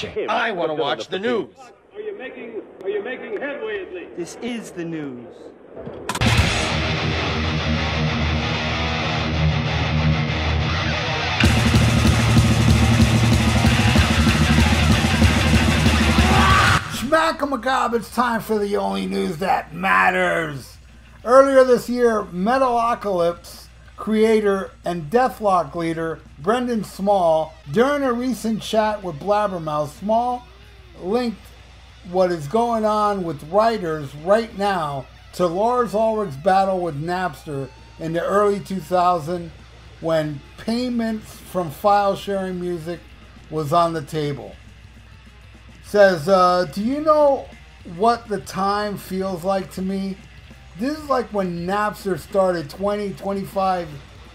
I want to watch the news. Are you making are you making headway at least? This is the news. Schmack Macabre, it's time for the only news that matters. Earlier this year, Metalocalypse creator and Dethklok leader Brendan Small, during a recent chat with Blabbermouth, Small linked what is going on with writers right now to Lars Ulrich's battle with Napster in the early 2000s when payments from file sharing music was on the table. Says, uh, do you know what the time feels like to me? This is like when Napster started 20, 25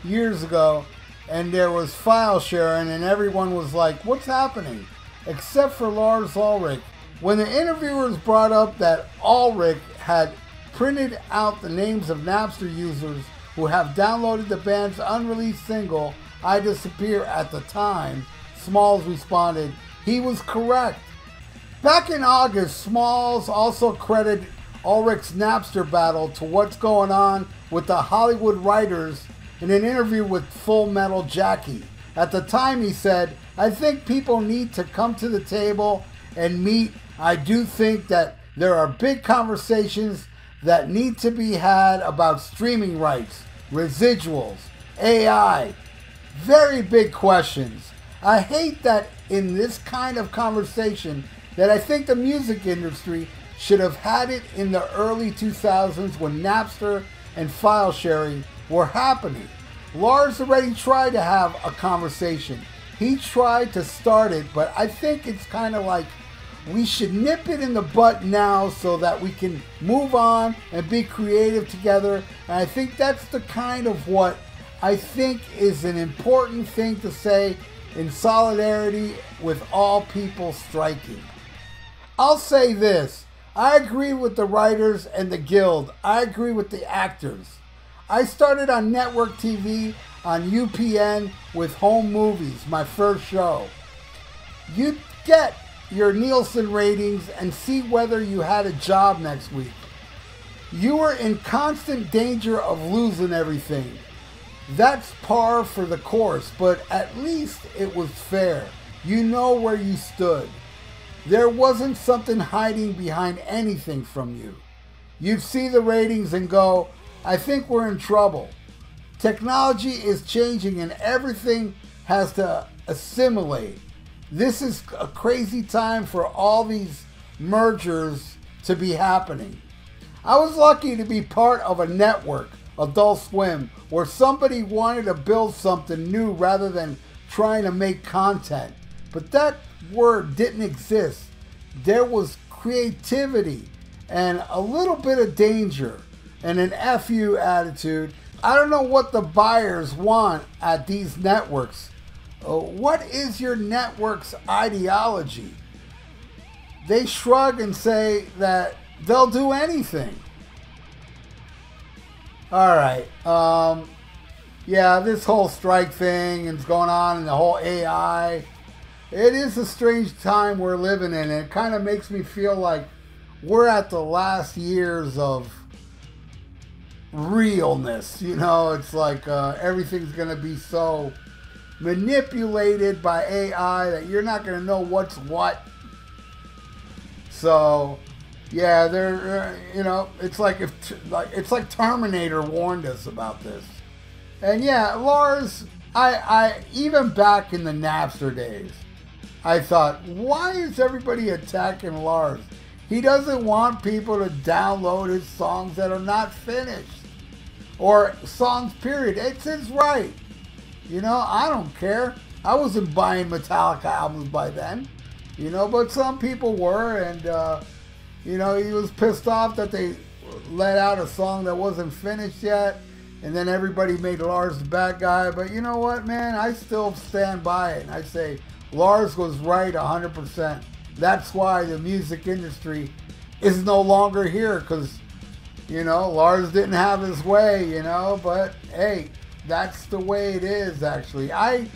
years ago and there was file sharing and everyone was like, what's happening? Except for Lars Ulrich. When the interviewers brought up that Ulrich had printed out the names of Napster users who have downloaded the band's unreleased single, I Disappear at the time, Smalls responded, he was correct. Back in August, Smalls also credited Ulrich's Napster battle to what's going on with the Hollywood writers in an interview with Full Metal Jackie. At the time, he said, I think people need to come to the table and meet. I do think that there are big conversations that need to be had about streaming rights, residuals, AI. Very big questions. I hate that in this kind of conversation that I think the music industry should have had it in the early 2000s when Napster and file sharing were happening. Lars already tried to have a conversation. He tried to start it, but I think it's kind of like we should nip it in the butt now so that we can move on and be creative together. And I think that's the kind of what I think is an important thing to say in solidarity with all people striking. I'll say this I agree with the writers and the guild, I agree with the actors. I started on network TV on UPN with Home Movies, my first show. You'd get your Nielsen ratings and see whether you had a job next week. You were in constant danger of losing everything. That's par for the course, but at least it was fair. You know where you stood. There wasn't something hiding behind anything from you. You'd see the ratings and go, I think we're in trouble. Technology is changing and everything has to assimilate. This is a crazy time for all these mergers to be happening. I was lucky to be part of a network, Adult Swim, where somebody wanted to build something new rather than trying to make content. But that word didn't exist. There was creativity and a little bit of danger and an FU attitude. I don't know what the buyers want at these networks. Uh, what is your network's ideology? They shrug and say that they'll do anything. All right. Um, yeah, this whole strike thing is going on and the whole AI. It is a strange time we're living in. It kind of makes me feel like we're at the last years of realness. You know, it's like uh, everything's going to be so manipulated by AI that you're not going to know what's what. So, yeah, they're uh, you know, it's like if like it's like Terminator warned us about this. And yeah, Lars, I I even back in the Napster days, I thought, why is everybody attacking Lars? He doesn't want people to download his songs that are not finished or songs, period. It's his right. You know, I don't care. I wasn't buying Metallica albums by then, you know, but some people were, and, uh, you know, he was pissed off that they let out a song that wasn't finished yet, and then everybody made Lars the bad guy. But you know what, man? I still stand by it, and I say Lars was right 100%. That's why the music industry is no longer here, because you know, Lars didn't have his way, you know, but hey, that's the way it is actually. I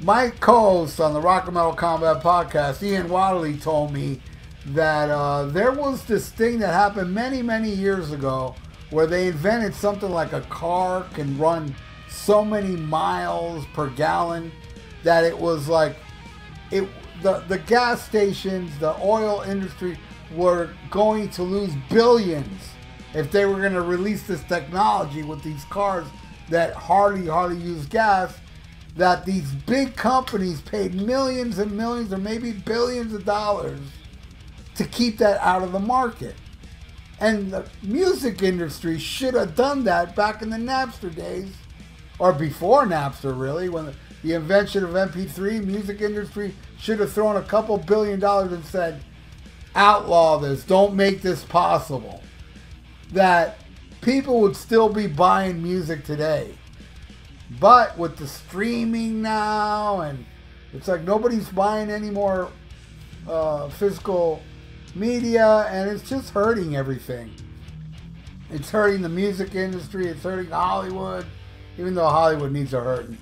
my co-host on the Rock and Metal Combat podcast, Ian Wadley, told me that uh, there was this thing that happened many, many years ago where they invented something like a car can run so many miles per gallon that it was like it the the gas stations, the oil industry were going to lose billions if they were going to release this technology with these cars that hardly hardly use gas that these big companies paid millions and millions or maybe billions of dollars to keep that out of the market. And the music industry should have done that back in the Napster days, or before Napster, really, when the, invention of MP3, music industry should have thrown a couple billion dollars and said, outlaw this, don't make this possible. That people would still be buying music today. But with the streaming now, and it's like nobody's buying any more uh, physical media, and it's just hurting everything. It's hurting the music industry. It's hurting Hollywood, even though Hollywood needs a hurting.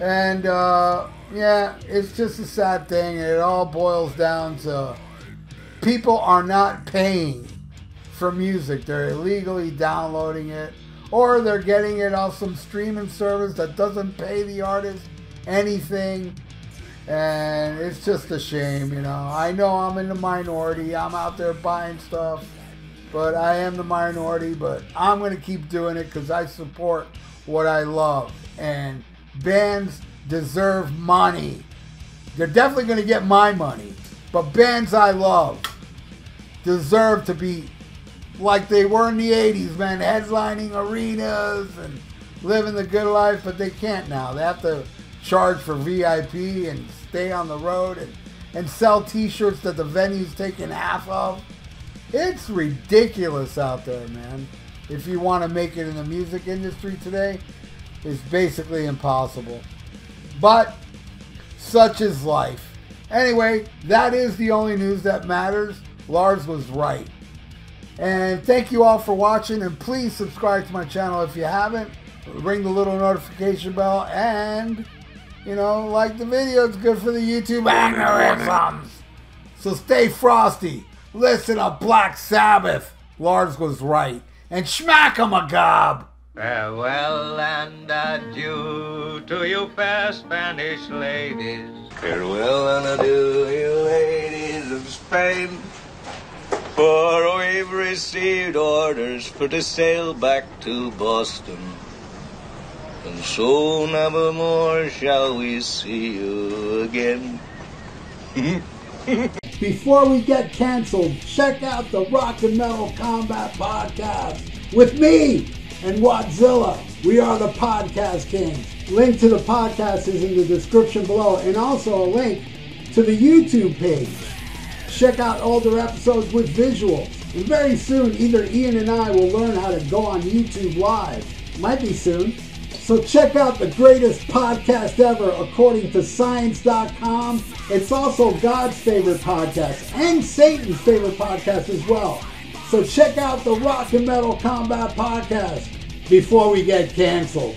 And uh, yeah, it's just a sad thing, it all boils down to people are not paying for music. They're illegally downloading it, or they're getting it off some streaming service that doesn't pay the artist anything and it's just a shame, you know. I know I'm in the minority. I'm out there buying stuff, but I am the minority. But I'm going to keep doing it because I support what I love. And bands deserve money. They're definitely going to get my money. But bands I love deserve to be like they were in the 80s, man, headlining arenas and living the good life, but they can't now. They have to charge for VIP and stay on the road and, and sell t-shirts that the venue's taking half of. It's ridiculous out there, man. If you want to make it in the music industry today, it's basically impossible. But such is life. Anyway, that is the only news that matters. Lars was right. And thank you all for watching and please subscribe to my channel if you haven't. Ring the little notification bell and you know, like the video. It's good for the YouTube algorithms. So stay frosty. Listen to Black Sabbath. Lars was right. And smack 'em a gob. Farewell and adieu to you fair Spanish ladies. Farewell and adieu, you ladies of Spain. For we've received orders for to sail back to Boston and so nevermore shall we see you again. Before we get canceled, check out the Rock and Metal Combat Podcast with me and Wadzilla. We are the Podcast Kings. Link to the podcast is in the description below, and also a link to the YouTube page. Check out older episodes with visuals. And very soon, either Ian and I will learn how to go on YouTube Live. Might be soon. So check out the greatest podcast ever according to science.com. It's also God's favorite podcast and Satan's favorite podcast as well. So check out the Rock and Metal Combat Podcast before we get canceled.